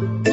Gracias.